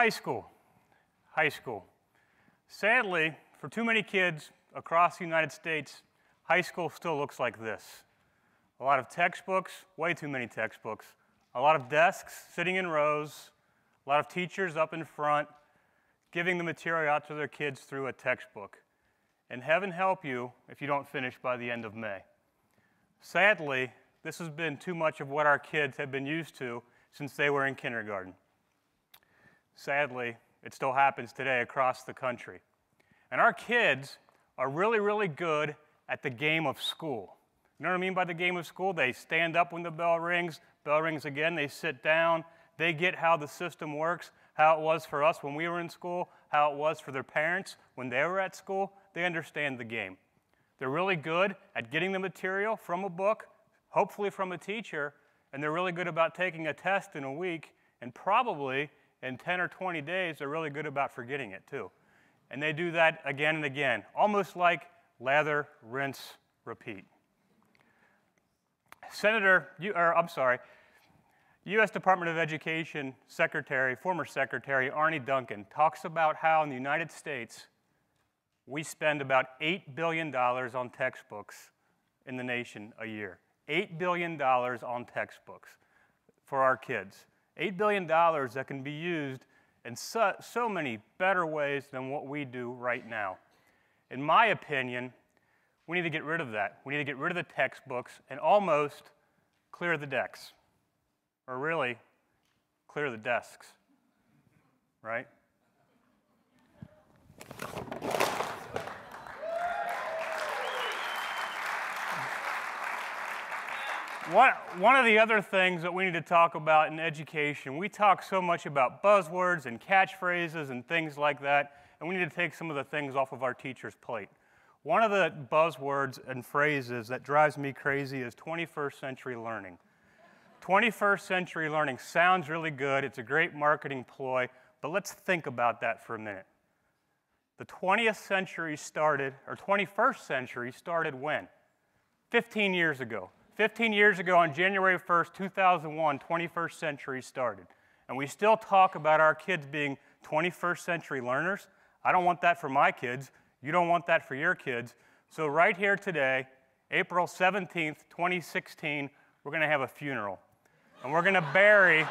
High school. High school. Sadly, for too many kids across the United States, high school still looks like this. A lot of textbooks, way too many textbooks, a lot of desks sitting in rows, a lot of teachers up in front giving the material out to their kids through a textbook. And heaven help you if you don't finish by the end of May. Sadly, this has been too much of what our kids have been used to since they were in kindergarten. Sadly, it still happens today across the country. And our kids are really, really good at the game of school. You know what I mean by the game of school? They stand up when the bell rings, bell rings again, they sit down, they get how the system works, how it was for us when we were in school, how it was for their parents when they were at school. They understand the game. They're really good at getting the material from a book, hopefully from a teacher, and they're really good about taking a test in a week, and probably in 10 or 20 days, they're really good about forgetting it too. And they do that again and again, almost like lather, rinse, repeat. Senator, you, or I'm sorry, U.S. Department of Education Secretary, former Secretary Arne Duncan talks about how in the United States we spend about $8 billion on textbooks in the nation a year. $8 billion on textbooks for our kids. $8 billion that can be used in so, so many better ways than what we do right now. In my opinion, we need to get rid of that. We need to get rid of the textbooks and almost clear the decks or really clear the desks, right? One, one of the other things that we need to talk about in education, we talk so much about buzzwords and catchphrases and things like that, and we need to take some of the things off of our teachers' plate. One of the buzzwords and phrases that drives me crazy is 21st century learning. 21st century learning sounds really good, it's a great marketing ploy, but let's think about that for a minute. The 20th century started, or 21st century started when? 15 years ago. 15 years ago, on January 1st, 2001, 21st century started. And we still talk about our kids being 21st century learners. I don't want that for my kids. You don't want that for your kids. So, right here today, April 17th, 2016, we're going to have a funeral and we're going to bury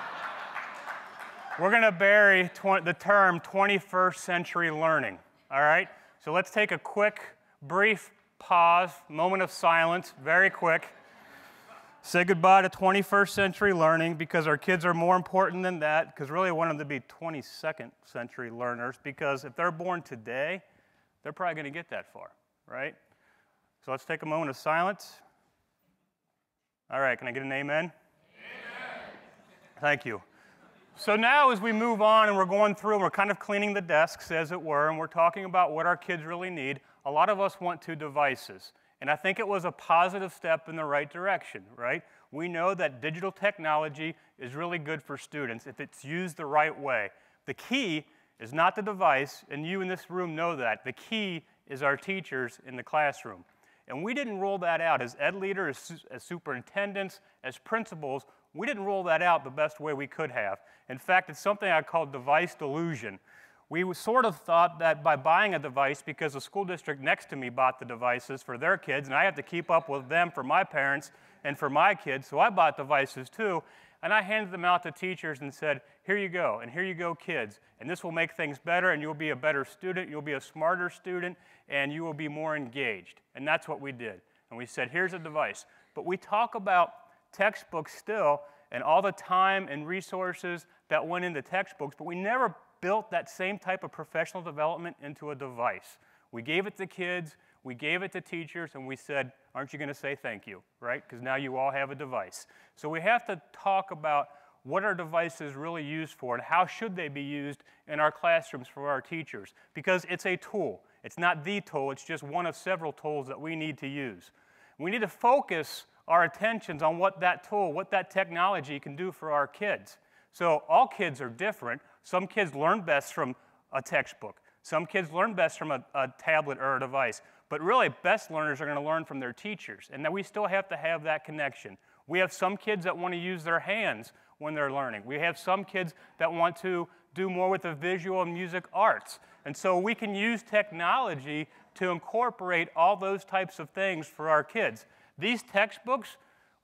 we're going to bury the term 21st century learning. All right? So let's take a quick, brief pause, moment of silence, very quick. Say goodbye to 21st century learning because our kids are more important than that, because really I want them to be 22nd century learners because if they're born today, they're probably going to get that far, right? So let's take a moment of silence. All right, can I get an amen? amen? Thank you. So now as we move on and we're going through and we're kind of cleaning the desks, as it were, and we're talking about what our kids really need, a lot of us want two devices. And I think it was a positive step in the right direction, right? We know that digital technology is really good for students if it's used the right way. The key is not the device, and you in this room know that. The key is our teachers in the classroom. And we didn't roll that out as ed leaders, as, superintendents, as principals. We didn't roll that out the best way we could have. In fact, it's something I call device delusion. We sort of thought that by buying a device, because the school district next to me bought the devices for their kids, and I have to keep up with them for my parents and for my kids, so I bought devices too. And I handed them out to teachers and said, Here you go, and here you go, kids. And this will make things better, and you'll be a better student, you'll be a smarter student, and you will be more engaged. And that's what we did. And we said, Here's a device. But we talk about textbooks still and all the time and resources that went into textbooks, but we never built that same type of professional development into a device. We gave it to kids, we gave it to teachers, and we said, aren't you going to say thank you, right? Because now you all have a device. So we have to talk about what are devices really used for and how should they be used in our classrooms for our teachers because it's a tool. It's not the tool, it's just one of several tools that we need to use. We need to focus our attentions on what that tool, what that technology can do for our kids. So all kids are different. Some kids learn best from a textbook. Some kids learn best from a, a tablet or a device. But really, best learners are going to learn from their teachers. And that we still have to have that connection. We have some kids that want to use their hands when they're learning. We have some kids that want to do more with the visual and music arts. And so we can use technology to incorporate all those types of things for our kids. These textbooks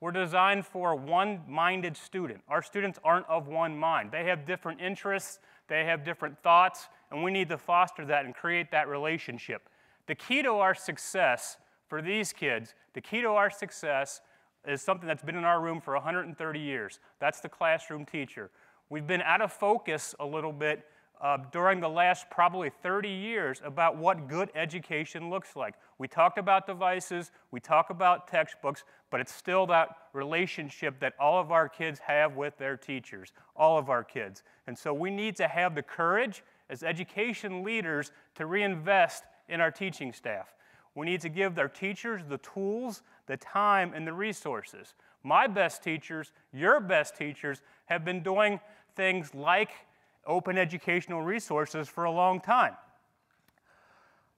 were designed for one minded student. Our students aren't of one mind, they have different interests, they have different thoughts, and we need to foster that and create that relationship. The key to our success for these kids, the key to our success is something that's been in our room for 130 years. That's the classroom teacher. We've been out of focus a little bit uh, during the last probably 30 years about what good education looks like. We talked about devices, we talk about textbooks, but it's still that relationship that all of our kids have with their teachers, all of our kids. And so we need to have the courage as education leaders to reinvest in our teaching staff. We need to give their teachers the tools, the time, and the resources. My best teachers, your best teachers, have been doing things like open educational resources for a long time.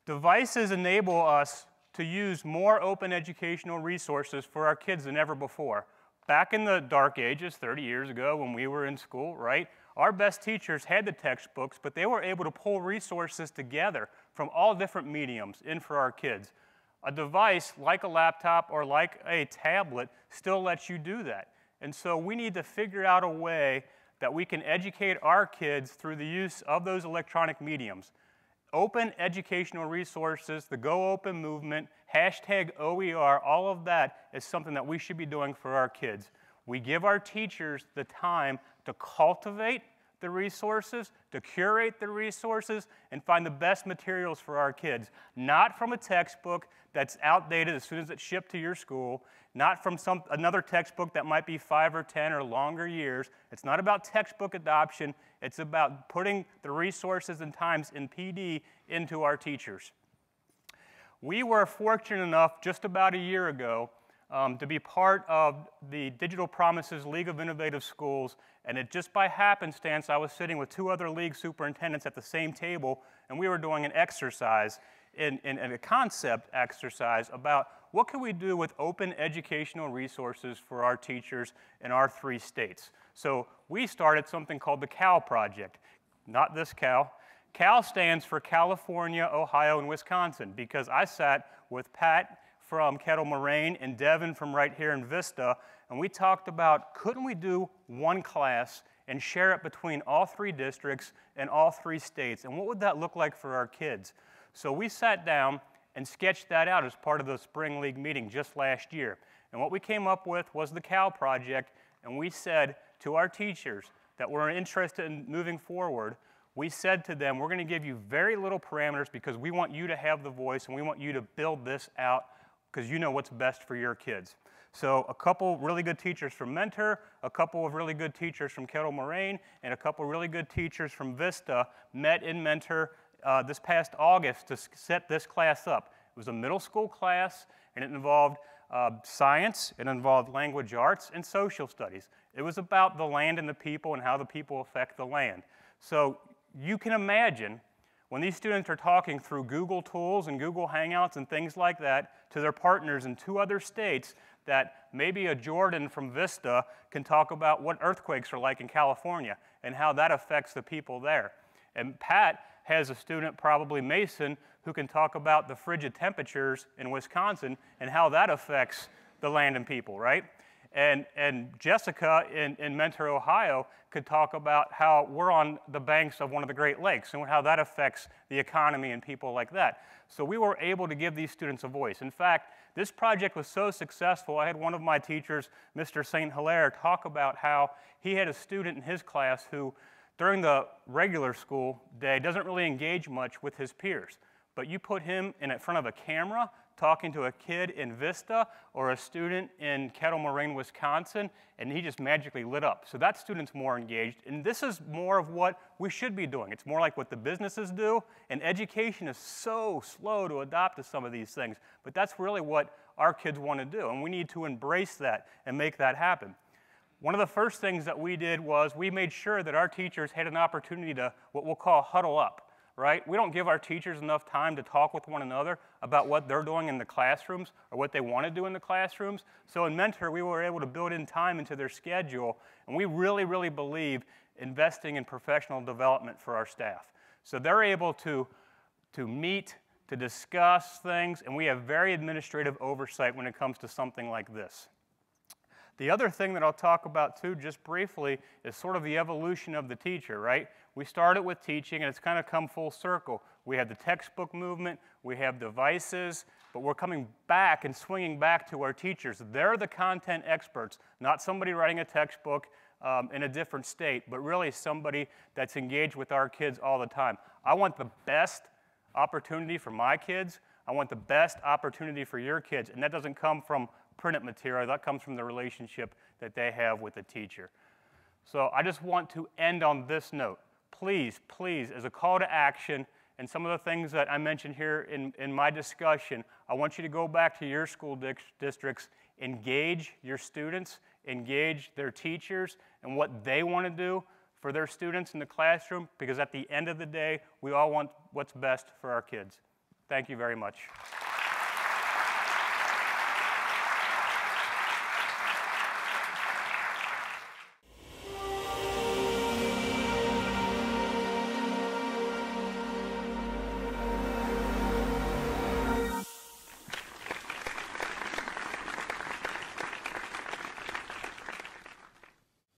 Devices enable us to use more open educational resources for our kids than ever before. Back in the dark ages, 30 years ago when we were in school, right, our best teachers had the textbooks, but they were able to pull resources together from all different mediums in for our kids. A device like a laptop or like a tablet still lets you do that. And so we need to figure out a way that we can educate our kids through the use of those electronic mediums. Open educational resources, the Go Open movement, hashtag OER, all of that is something that we should be doing for our kids. We give our teachers the time to cultivate the resources, to curate the resources, and find the best materials for our kids. Not from a textbook that's outdated as soon as it's shipped to your school, not from some, another textbook that might be five or 10 or longer years. It's not about textbook adoption, it's about putting the resources and times in PD into our teachers. We were fortunate enough just about a year ago um, to be part of the Digital Promise's League of Innovative Schools, and it just by happenstance, I was sitting with two other league superintendents at the same table, and we were doing an exercise, in, in, in a concept exercise about what can we do with open educational resources for our teachers in our three states. So we started something called the CAL Project. Not this CAL. CAL stands for California, Ohio, and Wisconsin because I sat with Pat from Kettle Moraine and Devin from right here in Vista, and we talked about couldn't we do one class and share it between all three districts and all three states, and what would that look like for our kids? So we sat down and sketched that out as part of the Spring League meeting just last year. And what we came up with was the CAL project, and we said to our teachers that we were interested in moving forward, we said to them, we're going to give you very little parameters because we want you to have the voice and we want you to build this out because you know what's best for your kids. So a couple really good teachers from Mentor, a couple of really good teachers from Kettle Moraine, and a couple really good teachers from Vista met in Mentor uh, this past August to set this class up. It was a middle school class, and it involved uh, science, it involved language arts, and social studies. It was about the land and the people and how the people affect the land. So you can imagine when these students are talking through Google tools and Google Hangouts and things like that to their partners in two other states, that maybe a Jordan from Vista can talk about what earthquakes are like in California and how that affects the people there. And Pat has a student, probably Mason, who can talk about the frigid temperatures in Wisconsin and how that affects the land and people, right? And, and Jessica in, in Mentor, Ohio, could talk about how we're on the banks of one of the Great Lakes and how that affects the economy and people like that. So we were able to give these students a voice. In fact, this project was so successful, I had one of my teachers, Mr. St. Hilaire, talk about how he had a student in his class who, during the regular school day, doesn't really engage much with his peers. But you put him in front of a camera talking to a kid in Vista or a student in Kettle Moraine, Wisconsin, and he just magically lit up. So that student's more engaged. And this is more of what we should be doing. It's more like what the businesses do. And education is so slow to adopt to some of these things. But that's really what our kids want to do. And we need to embrace that and make that happen. One of the first things that we did was we made sure that our teachers had an opportunity to what we'll call huddle up right? We don't give our teachers enough time to talk with one another about what they're doing in the classrooms or what they want to do in the classrooms. So in Mentor, we were able to build in time into their schedule, and we really, really believe investing in professional development for our staff. So they're able to, to meet, to discuss things, and we have very administrative oversight when it comes to something like this. The other thing that I'll talk about too, just briefly, is sort of the evolution of the teacher, right? We started with teaching and it's kind of come full circle. We have the textbook movement, we have devices, but we're coming back and swinging back to our teachers. They're the content experts, not somebody writing a textbook um, in a different state, but really somebody that's engaged with our kids all the time. I want the best opportunity for my kids. I want the best opportunity for your kids, and that doesn't come from printed material. That comes from the relationship that they have with the teacher. So I just want to end on this note. Please, please, as a call to action, and some of the things that I mentioned here in, in my discussion, I want you to go back to your school districts, engage your students, engage their teachers, and what they want to do for their students in the classroom, because at the end of the day, we all want what's best for our kids. Thank you very much.